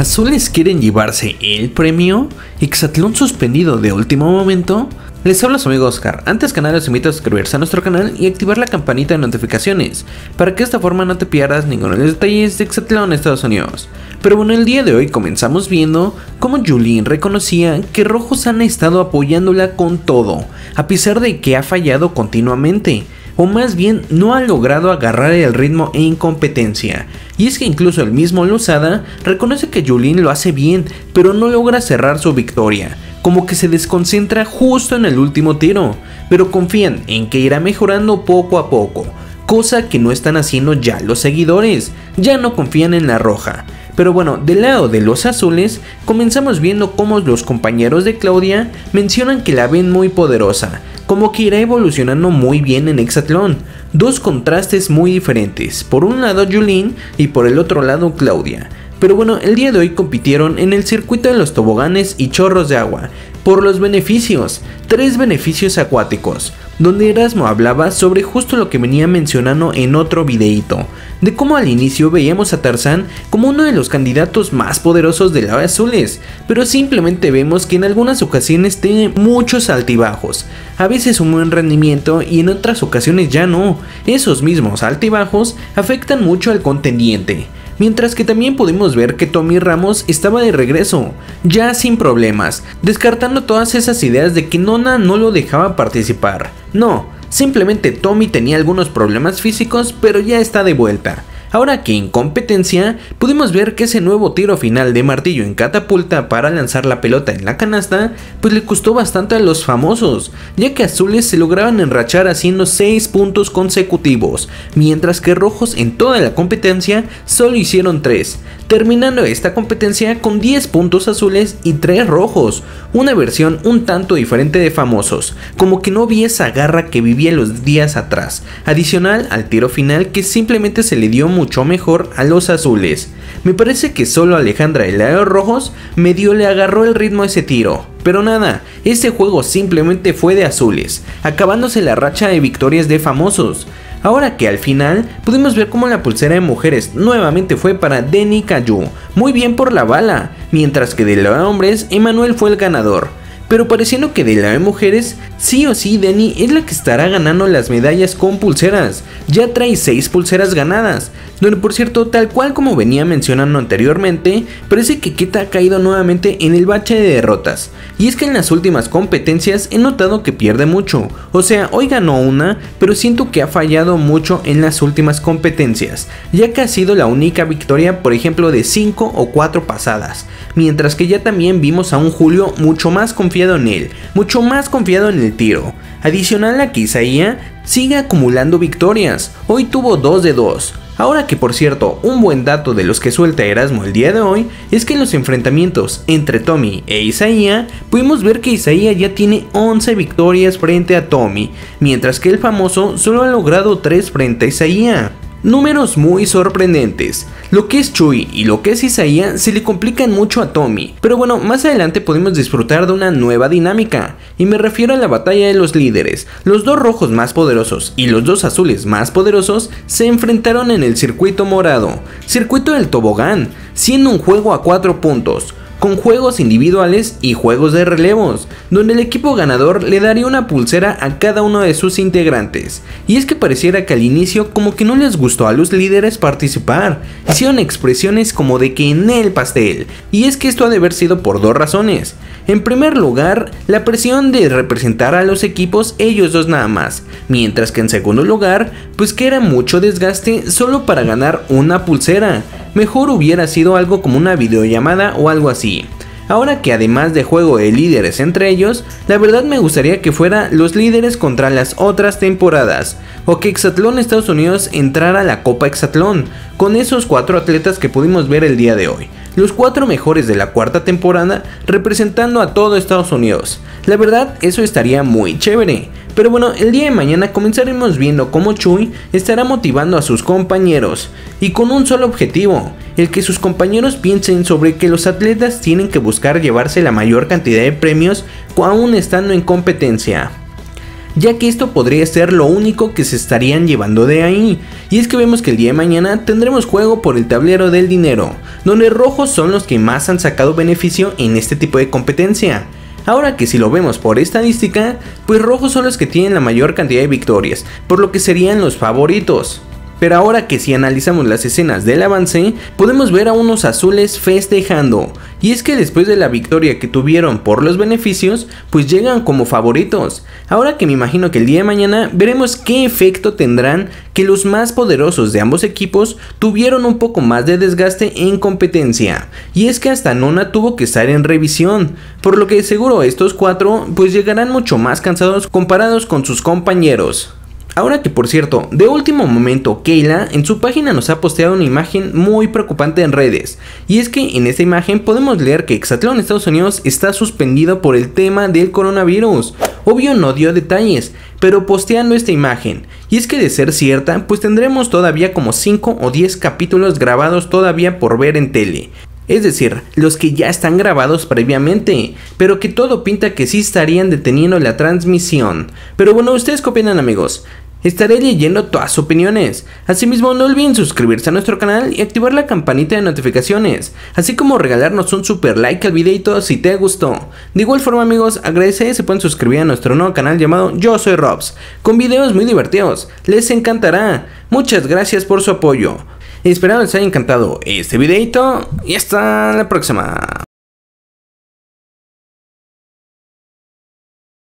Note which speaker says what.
Speaker 1: ¿Azules quieren llevarse el premio? ¿Exatlón suspendido de último momento? Les habla su amigo Oscar. Antes que nada los invito a suscribirse a nuestro canal y activar la campanita de notificaciones para que de esta forma no te pierdas ninguno de los detalles de Exatlón Estados Unidos. Pero bueno, el día de hoy comenzamos viendo cómo Julien reconocía que Rojos han estado apoyándola con todo, a pesar de que ha fallado continuamente o más bien no ha logrado agarrar el ritmo e incompetencia. Y es que incluso el mismo Lozada reconoce que Julien lo hace bien, pero no logra cerrar su victoria, como que se desconcentra justo en el último tiro, pero confían en que irá mejorando poco a poco, cosa que no están haciendo ya los seguidores, ya no confían en la roja. Pero bueno, del lado de los azules, comenzamos viendo cómo los compañeros de Claudia mencionan que la ven muy poderosa, como que irá evolucionando muy bien en Hexatlón. Dos contrastes muy diferentes, por un lado Julien y por el otro lado Claudia. Pero bueno, el día de hoy compitieron en el circuito de los toboganes y chorros de agua, por los beneficios, tres beneficios acuáticos, donde Erasmo hablaba sobre justo lo que venía mencionando en otro videito, de cómo al inicio veíamos a Tarzán como uno de los candidatos más poderosos de la azules, pero simplemente vemos que en algunas ocasiones tiene muchos altibajos, a veces un buen rendimiento y en otras ocasiones ya no, esos mismos altibajos afectan mucho al contendiente. Mientras que también pudimos ver que Tommy Ramos estaba de regreso, ya sin problemas, descartando todas esas ideas de que Nona no lo dejaba participar. No, simplemente Tommy tenía algunos problemas físicos, pero ya está de vuelta. Ahora que en competencia pudimos ver que ese nuevo tiro final de martillo en catapulta para lanzar la pelota en la canasta, pues le costó bastante a los famosos, ya que azules se lograban enrachar haciendo 6 puntos consecutivos, mientras que rojos en toda la competencia solo hicieron 3, terminando esta competencia con 10 puntos azules y 3 rojos, una versión un tanto diferente de famosos, como que no vi esa garra que vivía los días atrás, adicional al tiro final que simplemente se le dio mucho mejor a los azules. Me parece que solo Alejandra y los rojos medio le agarró el ritmo a ese tiro. Pero nada, ese juego simplemente fue de azules, acabándose la racha de victorias de famosos. Ahora que al final pudimos ver cómo la pulsera de mujeres nuevamente fue para Denny Cayu, muy bien por la bala, mientras que de los hombres Emanuel fue el ganador. Pero pareciendo que de la de mujeres, sí o sí Denny es la que estará ganando las medallas con pulseras. Ya trae 6 pulseras ganadas, donde por cierto, tal cual como venía mencionando anteriormente, parece que Keta ha caído nuevamente en el bache de derrotas. Y es que en las últimas competencias he notado que pierde mucho, o sea, hoy ganó una, pero siento que ha fallado mucho en las últimas competencias, ya que ha sido la única victoria, por ejemplo, de 5 o 4 pasadas, mientras que ya también vimos a un Julio mucho más confiado en él, mucho más confiado en el tiro. Adicional a que Isaía sigue acumulando victorias, hoy tuvo 2 de 2, Ahora que por cierto, un buen dato de los que suelta Erasmo el día de hoy es que en los enfrentamientos entre Tommy e Isaía pudimos ver que Isaía ya tiene 11 victorias frente a Tommy, mientras que el famoso solo ha logrado 3 frente a Isaía. Números muy sorprendentes. Lo que es Chuy y lo que es Isaía se le complican mucho a Tommy, pero bueno, más adelante podemos disfrutar de una nueva dinámica, y me refiero a la batalla de los líderes. Los dos rojos más poderosos y los dos azules más poderosos se enfrentaron en el circuito morado, circuito del tobogán, siendo un juego a 4 puntos con juegos individuales y juegos de relevos, donde el equipo ganador le daría una pulsera a cada uno de sus integrantes. Y es que pareciera que al inicio como que no les gustó a los líderes participar, hicieron expresiones como de que en el pastel, y es que esto ha de haber sido por dos razones. En primer lugar, la presión de representar a los equipos ellos dos nada más, mientras que en segundo lugar, pues que era mucho desgaste solo para ganar una pulsera, mejor hubiera sido algo como una videollamada o algo así. Ahora que además de juego de líderes entre ellos, la verdad me gustaría que fuera los líderes contra las otras temporadas, o que Exatlón Estados Unidos entrara a la Copa Exatlón, con esos cuatro atletas que pudimos ver el día de hoy, los cuatro mejores de la cuarta temporada representando a todo Estados Unidos. La verdad, eso estaría muy chévere. Pero bueno, el día de mañana comenzaremos viendo cómo Chuy estará motivando a sus compañeros y con un solo objetivo, el que sus compañeros piensen sobre que los atletas tienen que buscar llevarse la mayor cantidad de premios aún estando en competencia. ya que esto podría ser lo único que se estarían llevando de ahí. Y es que vemos que el día de mañana tendremos juego por el tablero del dinero, donde rojos son los que más han sacado beneficio en este tipo de competencia. Ahora que si lo vemos por estadística, pues rojos son los que tienen la mayor cantidad de victorias, por lo que serían los favoritos. Pero ahora que si analizamos las escenas del avance, podemos ver a unos azules festejando. Y es que después de la victoria que tuvieron por los beneficios, pues llegan como favoritos. Ahora que me imagino que el día de mañana veremos qué efecto tendrán que los más poderosos de ambos equipos tuvieron un poco más de desgaste en competencia. Y es que hasta Nona tuvo que estar en revisión, por lo que seguro estos cuatro pues llegarán mucho más cansados comparados con sus compañeros. Ahora que por cierto, de último momento, Keila en su página nos ha posteado una imagen muy preocupante en redes. Y es que en esta imagen podemos leer que Exatlón Estados Unidos está suspendido por el tema del coronavirus. Obvio no dio detalles, pero posteando esta imagen. Y es que de ser cierta, pues tendremos todavía como 5 o 10 capítulos grabados todavía por ver en tele es decir, los que ya están grabados previamente, pero que todo pinta que sí estarían deteniendo la transmisión. Pero bueno, ¿ustedes qué opinan amigos? Estaré leyendo todas sus opiniones. Asimismo, no olviden suscribirse a nuestro canal y activar la campanita de notificaciones, así como regalarnos un super like al videito si te gustó. De igual forma, amigos, agradece se pueden suscribir a nuestro nuevo canal llamado Yo Soy Robs, con videos muy divertidos. Les encantará. Muchas gracias por su apoyo. Espero les haya encantado este videito y hasta la próxima.